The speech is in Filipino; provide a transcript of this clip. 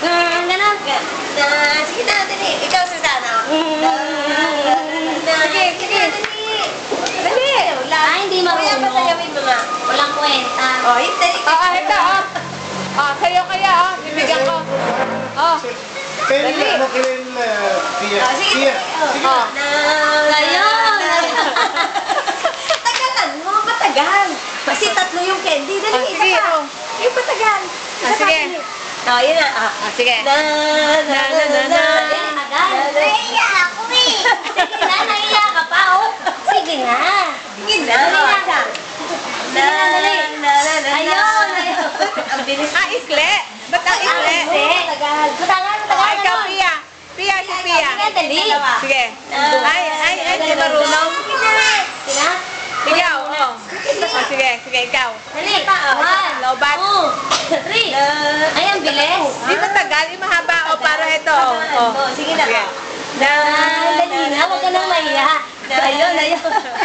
Mm, ganun. Na, sige na, dali. Ikaw, Susana. Na, na, Sige, sige. Dali. Ah, hindi marunong. pasayawin mo nga. Walang kwenta. Yun, dali. Oh, ito, oh. Oh, sa'yo kaya. Bibigyan ko. Oh. Pero Dali. ano ka rin, uh, Pia? Sige, sige. Sige na. Na. Tagalan mo, patagal. Kasi tatlo yung candy. Dali, Oh, isa sige, pa. Yung patagal. Ah, Isa pa, sige. Oh, yun na. Ah. Ah, sige. Na, na, na, na, na. Dali, tagal. Naiya ako eh. Sige na, naiya ka pa oh. Sige na. Sige na. Dali na. Na, na, na, na, na, Ayun, ayun. Ang bilis. Ah, ikle. Ba't ang ikle? Ah, hindi. Matagal. Matagal, Oh, matagal. ikaw, Pia. Pia, si Pia. Sige, dali. Sige. Ay, ay, ay, di marunong. Sige na. Sige na. Ikaw, oh. Oh, sige, sige, ikaw. Dali. One, Lobat. two. Ah, ay, ang bilis. Hindi matagal, yung mahaba. O, para ito. O, sige na. Ah, na, na, na, na, na, na, na, na, na, na, na, na, na, na, na, na, na,